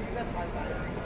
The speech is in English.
you guys find that.